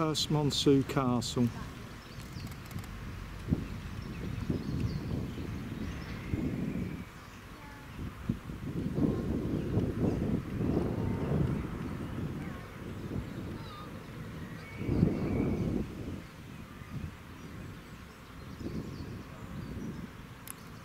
first Monsoon Castle.